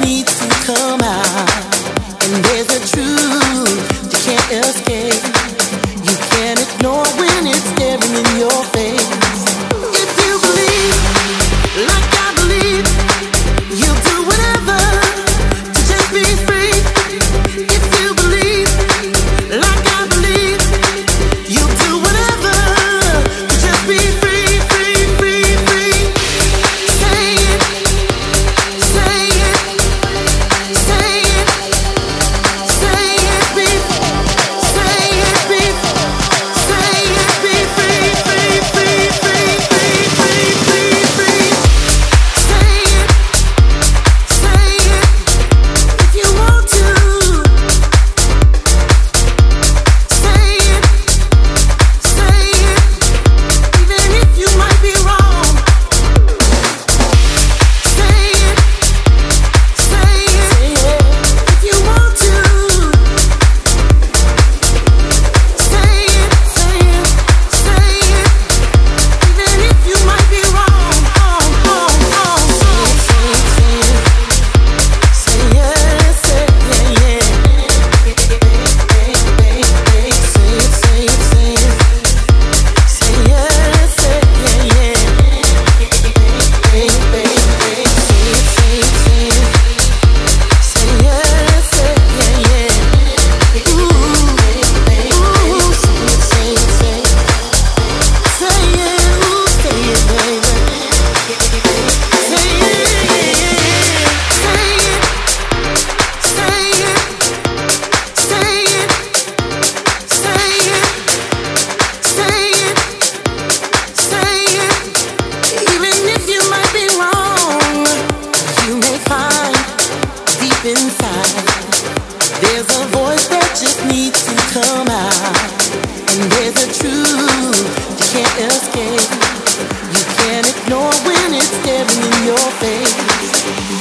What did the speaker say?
needs to come out. Face.